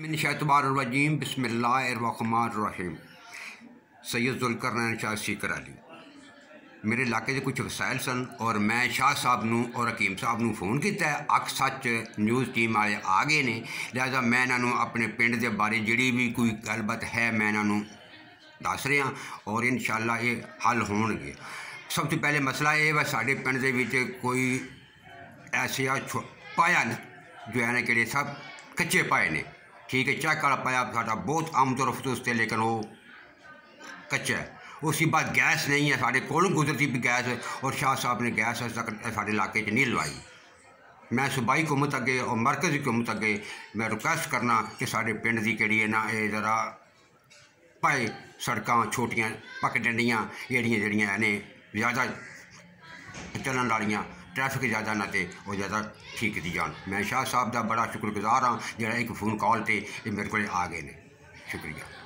मिनशतबारजीम बसमीम सैयद जुलकर शाह सीकर अली। मेरे इलाके के कुछ वसायल सन और मैं शाह साहब न और हकीम साहब न फ़ोन किया अख सच न्यूज़ टीम वाले आ गए ने। लिहाजा मैं इन्हों अपने पिंड के बारे जी भी कोई गलबात है, मैं इन्हों दस रहा और इन शाला ये हल हो सब तो पहले मसला ये वा, साढ़े पिंड कोई ऐसे पाया जो है ना कि सब कच्चे पाए ने। ठीक है चेक वाला पाया साढ़ा? बहुत आमद अफसोस थे, लेकिन वो कच्चा है। उसकी बाद गैस नहीं है, साढ़े को गुजरती भी गैस और शाह साहब ने गैस अज तक साढ़े इलाके नहीं लवाई। मैं सूबाई हुकूमत अगे और मरकजी हुकूमत अगे मैं रिक्वेस्ट करना कि साढ़े पिंड की कड़ी ना, ये जरा पाए सड़क छोटिया पक डंडियाँ जड़ियाँ ने, ज़्यादा चलन ट्रैफ़िक ज़्यादा ना थे वो ज़्यादा ठीक दी जान। मैं शाह साहब का बड़ा शुक्रगुजार हाँ जरा एक फ़ोन कॉल पर मेरे को आ गए ने। शुक्रिया।